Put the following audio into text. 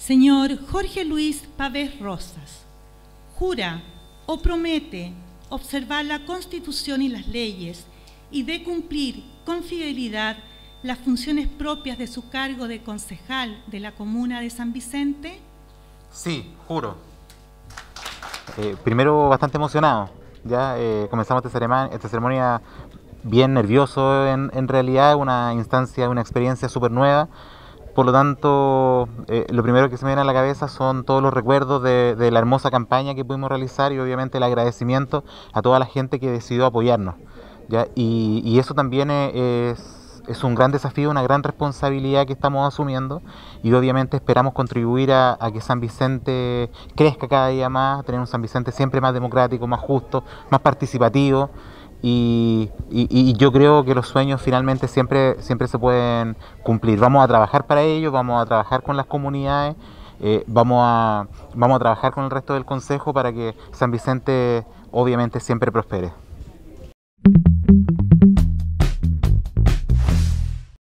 Señor Jorge Luis Pavés Rosas, jura o promete observar la Constitución y las leyes y de cumplir con fidelidad las funciones propias de su cargo de concejal de la comuna de San Vicente? Sí, juro. Eh, primero, bastante emocionado. Ya eh, comenzamos esta ceremonia, esta ceremonia bien nervioso en, en realidad, una instancia, una experiencia súper nueva. Por lo tanto, eh, lo primero que se me viene a la cabeza son todos los recuerdos de, la hermosa campaña que pudimos realizar y obviamente el agradecimiento a toda la gente que decidió apoyarnos. ¿ya? Y, eso también es, es, un gran desafío, una gran responsabilidad que estamos asumiendo y obviamente esperamos contribuir a, a que San Vicente crezca cada día más, tener un San Vicente siempre más democrático, más justo, más participativo. Y, y, yo creo que los sueños finalmente siempre, siempre se pueden cumplir. Vamos a trabajar para ello, vamos a trabajar con las comunidades, eh, vamos, a, vamos a trabajar con el resto del Consejo para que San Vicente obviamente siempre prospere.